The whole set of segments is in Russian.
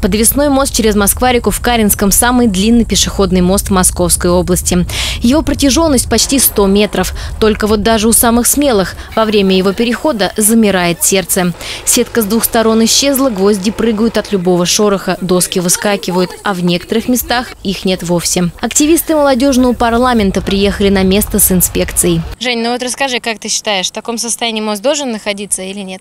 Подвесной мост через Москва-реку в Каринском – самый длинный пешеходный мост Московской области. Его протяженность почти 100 метров. Только вот даже у самых смелых во время его перехода замирает сердце. Сетка с двух сторон исчезла, гвозди прыгают от любого шороха, доски выскакивают, а в некоторых местах их нет вовсе. Активисты молодежного парламента приехали на место с инспекцией. Жень, ну вот расскажи, как ты считаешь, в таком состоянии мост должен находиться или нет?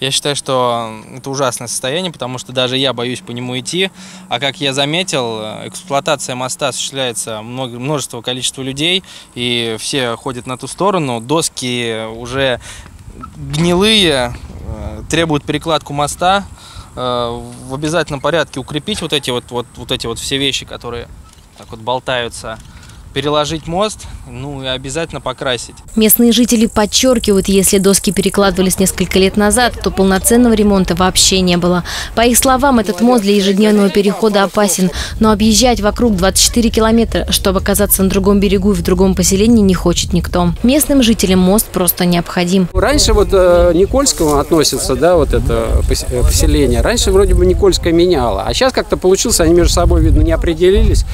Я считаю, что это ужасное состояние, потому что даже я боюсь по нему идти. А как я заметил, эксплуатация моста осуществляется множество количества людей, и все ходят на ту сторону. Доски уже гнилые, э, требуют перекладку моста. Э, в обязательном порядке укрепить вот эти вот, вот, вот эти вот все вещи, которые так вот болтаются переложить мост, ну и обязательно покрасить. Местные жители подчеркивают, если доски перекладывались несколько лет назад, то полноценного ремонта вообще не было. По их словам, этот мост для ежедневного перехода опасен, но объезжать вокруг 24 километра, чтобы оказаться на другом берегу и в другом поселении, не хочет никто. Местным жителям мост просто необходим. Раньше вот э, Никольского относится, да, вот это э, поселение. Раньше вроде бы Никольское меняло, а сейчас как-то получилось, они между собой, видно, не определились.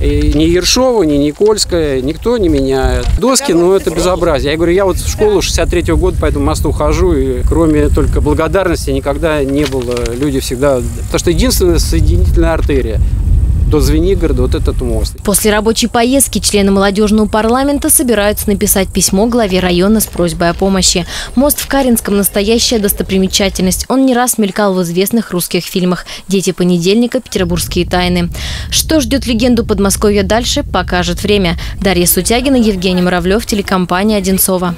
И ни Ершова, ни Никольская, никто не меняет. Доски, ну это безобразие. Я говорю, я вот в школу 63 -го года по этому мосту хожу, и кроме только благодарности никогда не было. Люди всегда... Потому что единственная соединительная артерия до Звенигорода вот этот мост. После рабочей поездки члены молодежного парламента собираются написать письмо главе района с просьбой о помощи. Мост в Каринском – настоящая достопримечательность. Он не раз мелькал в известных русских фильмах «Дети понедельника», «Петербургские тайны». Что ждет легенду Подмосковья дальше, покажет время. Дарья Сутягина, Евгений Муравлев, телекомпания «Одинцова».